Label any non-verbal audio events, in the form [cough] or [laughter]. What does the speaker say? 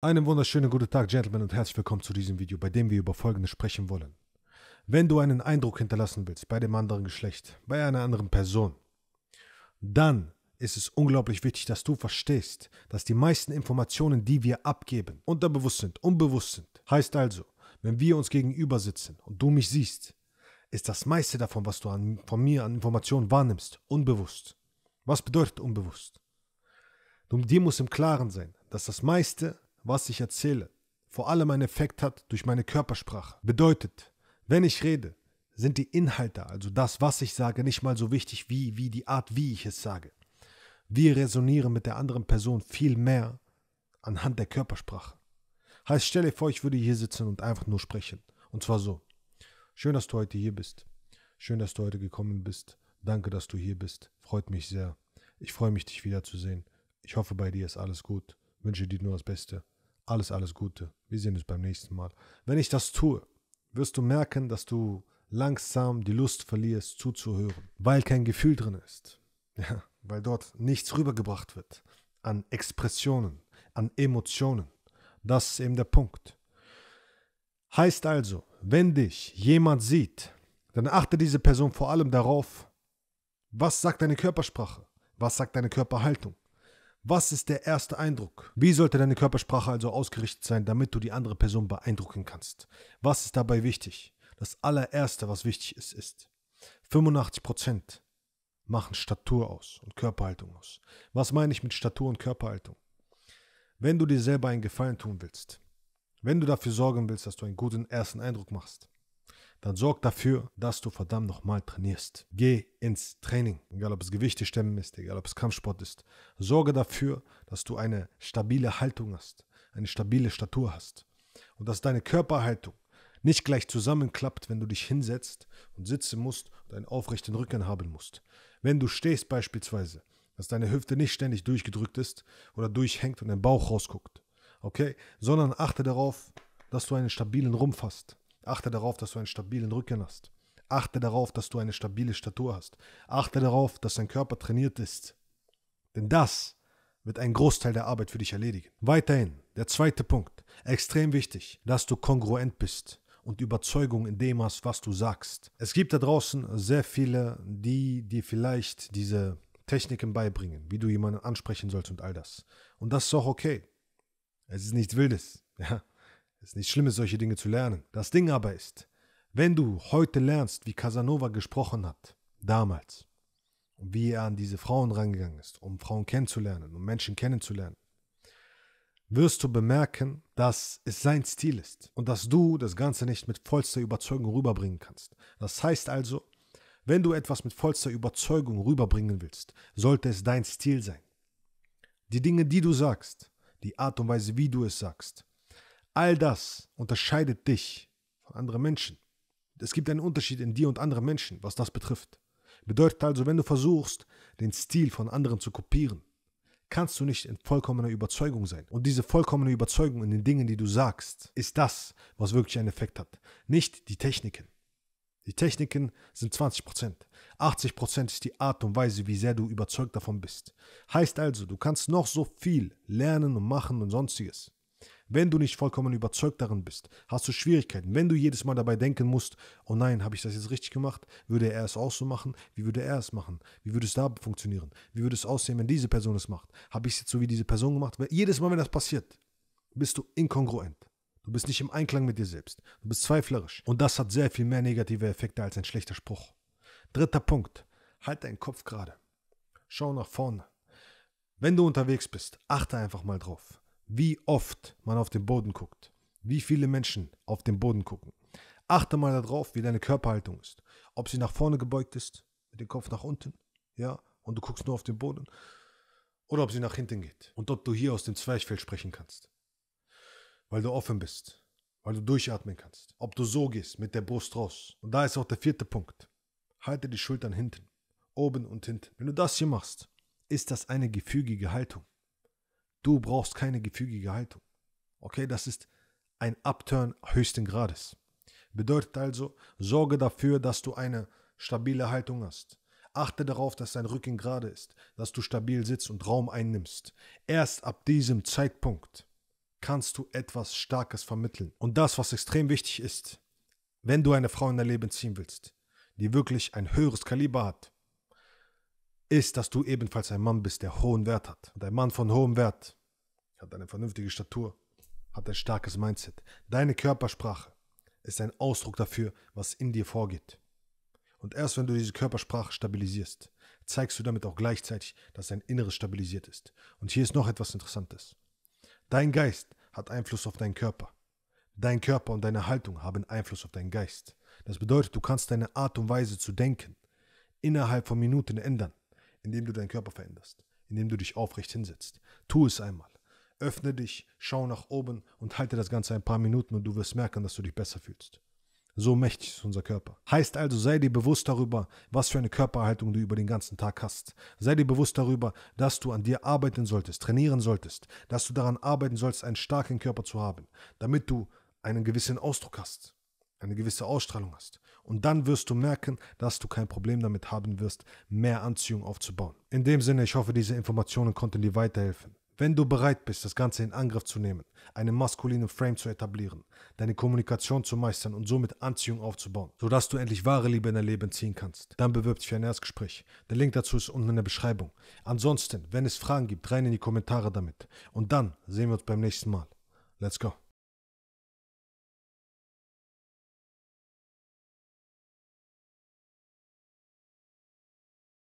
Einen wunderschönen guten Tag, Gentlemen, und herzlich willkommen zu diesem Video, bei dem wir über Folgendes sprechen wollen. Wenn du einen Eindruck hinterlassen willst bei dem anderen Geschlecht, bei einer anderen Person, dann ist es unglaublich wichtig, dass du verstehst, dass die meisten Informationen, die wir abgeben, unterbewusst sind, unbewusst sind. Heißt also, wenn wir uns gegenüber sitzen und du mich siehst, ist das meiste davon, was du an, von mir an Informationen wahrnimmst, unbewusst. Was bedeutet unbewusst? Du, dir muss im Klaren sein, dass das meiste, was ich erzähle, vor allem einen Effekt hat durch meine Körpersprache. Bedeutet, wenn ich rede, sind die Inhalte, also das, was ich sage, nicht mal so wichtig wie, wie die Art, wie ich es sage. Wir resonieren mit der anderen Person viel mehr anhand der Körpersprache. Heißt, stell dir vor, ich würde hier sitzen und einfach nur sprechen. Und zwar so. Schön, dass du heute hier bist. Schön, dass du heute gekommen bist. Danke, dass du hier bist. Freut mich sehr. Ich freue mich, dich wiederzusehen. Ich hoffe, bei dir ist alles gut. Wünsche dir nur das Beste. Alles, alles Gute. Wir sehen uns beim nächsten Mal. Wenn ich das tue, wirst du merken, dass du langsam die Lust verlierst, zuzuhören, weil kein Gefühl drin ist. [laughs] Ja, weil dort nichts rübergebracht wird an Expressionen, an Emotionen. Das ist eben der Punkt. Heißt also, wenn dich jemand sieht, dann achte diese Person vor allem darauf, was sagt deine Körpersprache, was sagt deine Körperhaltung, was ist der erste Eindruck? Wie sollte deine Körpersprache also ausgerichtet sein, damit du die andere Person beeindrucken kannst? Was ist dabei wichtig? Das allererste, was wichtig ist, ist 85% machen Statur aus und Körperhaltung aus. Was meine ich mit Statur und Körperhaltung? Wenn du dir selber einen Gefallen tun willst, wenn du dafür sorgen willst, dass du einen guten ersten Eindruck machst, dann sorg dafür, dass du verdammt nochmal trainierst. Geh ins Training, egal ob es Gewichte stemmen ist, egal ob es Kampfsport ist. Sorge dafür, dass du eine stabile Haltung hast, eine stabile Statur hast und dass deine Körperhaltung nicht gleich zusammenklappt, wenn du dich hinsetzt und sitzen musst und einen aufrechten Rücken haben musst. Wenn du stehst beispielsweise, dass deine Hüfte nicht ständig durchgedrückt ist oder durchhängt und dein Bauch rausguckt. Okay? Sondern achte darauf, dass du einen stabilen Rumpf hast. Achte darauf, dass du einen stabilen Rücken hast. Achte darauf, dass du eine stabile Statur hast. Achte darauf, dass dein Körper trainiert ist. Denn das wird einen Großteil der Arbeit für dich erledigen. Weiterhin, der zweite Punkt, extrem wichtig, dass du kongruent bist und Überzeugung in dem hast, was du sagst. Es gibt da draußen sehr viele, die dir vielleicht diese Techniken beibringen, wie du jemanden ansprechen sollst und all das. Und das ist auch okay. Es ist nichts Wildes. [laughs] Ja. Es ist nichts Schlimmes, solche Dinge zu lernen. Das Ding aber ist, wenn du heute lernst, wie Casanova gesprochen hat, damals, und wie er an diese Frauen rangegangen ist, um Frauen kennenzulernen, um Menschen kennenzulernen, wirst du bemerken, dass es sein Stil ist und dass du das Ganze nicht mit vollster Überzeugung rüberbringen kannst. Das heißt also, wenn du etwas mit vollster Überzeugung rüberbringen willst, sollte es dein Stil sein. Die Dinge, die du sagst, die Art und Weise, wie du es sagst, All das unterscheidet dich von anderen Menschen. Es gibt einen Unterschied in dir und anderen Menschen, was das betrifft. Bedeutet also, wenn du versuchst, den Stil von anderen zu kopieren, kannst du nicht in vollkommener Überzeugung sein. Und diese vollkommene Überzeugung in den Dingen, die du sagst, ist das, was wirklich einen Effekt hat. Nicht die Techniken. Die Techniken sind 20%. 80% ist die Art und Weise, wie sehr du überzeugt davon bist. Heißt also, du kannst noch so viel lernen und machen und sonstiges. Wenn du nicht vollkommen überzeugt darin bist, hast du Schwierigkeiten. Wenn du jedes Mal dabei denken musst, oh nein, habe ich das jetzt richtig gemacht? Würde er es auch so machen? Wie würde er es machen? Wie würde es da funktionieren? Wie würde es aussehen, wenn diese Person es macht? Habe ich es jetzt so wie diese Person gemacht? Jedes Mal, wenn das passiert, bist du inkongruent. Du bist nicht im Einklang mit dir selbst. Du bist zweiflerisch. Und das hat sehr viel mehr negative Effekte als ein schlechter Spruch. Dritter Punkt. Halt deinen Kopf gerade. Schau nach vorne. Wenn du unterwegs bist, achte einfach mal drauf wie oft man auf den Boden guckt, wie viele Menschen auf den Boden gucken. Achte mal darauf, wie deine Körperhaltung ist. Ob sie nach vorne gebeugt ist, mit dem Kopf nach unten, ja, und du guckst nur auf den Boden, oder ob sie nach hinten geht und ob du hier aus dem Zwerchfell sprechen kannst. Weil du offen bist, weil du durchatmen kannst. Ob du so gehst, mit der Brust raus. Und da ist auch der vierte Punkt. Halte die Schultern hinten, oben und hinten. Wenn du das hier machst, ist das eine gefügige Haltung. Du brauchst keine gefügige Haltung. Okay, das ist ein Upturn höchsten Grades. Bedeutet also, sorge dafür, dass du eine stabile Haltung hast. Achte darauf, dass dein Rücken gerade ist, dass du stabil sitzt und Raum einnimmst. Erst ab diesem Zeitpunkt kannst du etwas Starkes vermitteln. Und das, was extrem wichtig ist, wenn du eine Frau in dein Leben ziehen willst, die wirklich ein höheres Kaliber hat, ist, dass du ebenfalls ein Mann bist, der hohen Wert hat. Und ein Mann von hohem Wert hat eine vernünftige Statur, hat ein starkes Mindset. Deine Körpersprache ist ein Ausdruck dafür, was in dir vorgeht. Und erst wenn du diese Körpersprache stabilisierst, zeigst du damit auch gleichzeitig, dass dein Inneres stabilisiert ist. Und hier ist noch etwas Interessantes. Dein Geist hat Einfluss auf deinen Körper. Dein Körper und deine Haltung haben Einfluss auf deinen Geist. Das bedeutet, du kannst deine Art und Weise zu denken innerhalb von Minuten ändern, indem du deinen Körper veränderst, indem du dich aufrecht hinsetzt. Tu es einmal. Öffne dich, schau nach oben und halte das Ganze ein paar Minuten und du wirst merken, dass du dich besser fühlst. So mächtig ist unser Körper. Heißt also, sei dir bewusst darüber, was für eine Körperhaltung du über den ganzen Tag hast. Sei dir bewusst darüber, dass du an dir arbeiten solltest, trainieren solltest, dass du daran arbeiten sollst, einen starken Körper zu haben, damit du einen gewissen Ausdruck hast, eine gewisse Ausstrahlung hast. Und dann wirst du merken, dass du kein Problem damit haben wirst, mehr Anziehung aufzubauen. In dem Sinne, ich hoffe, diese Informationen konnten dir weiterhelfen. Wenn du bereit bist, das Ganze in Angriff zu nehmen, einen maskulinen Frame zu etablieren, deine Kommunikation zu meistern und somit Anziehung aufzubauen, sodass du endlich wahre Liebe in dein Leben ziehen kannst, dann bewirb dich für ein Erstgespräch. Der Link dazu ist unten in der Beschreibung. Ansonsten, wenn es Fragen gibt, rein in die Kommentare damit. Und dann sehen wir uns beim nächsten Mal. Let's go.